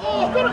Oh, got it!